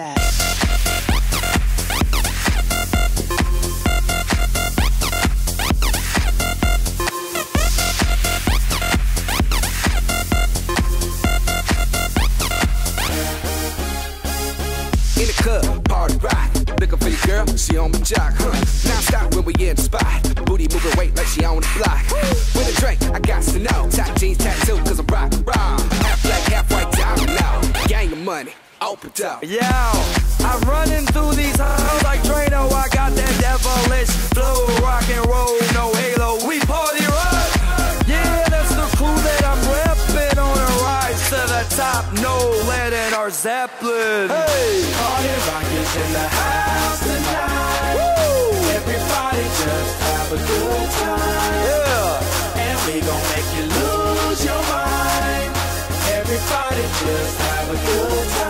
That. In the club, party rock. Looking for your girl, she on my jock, huh? Now stop when we in the spot. Booty moving weight like she on the block. With a drink, I got to know. Top jeans up. Yo, I'm running through these halls like Drano. I got that devilish flow, rock and roll, no halo. We party rock. Yeah, that's the crew that I'm repping on a rise to the top. No lead in our Zeppelin. Hey, Party Rock is in the house tonight. woo, Everybody just have a good time. yeah. And we gon' make you lose your mind. Everybody just have a good time.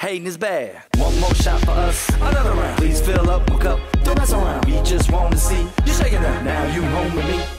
Hating is bad. One more shot for us, another round. Please fill up my cup, don't mess around. We just want to see you shaking that. Now you home with me.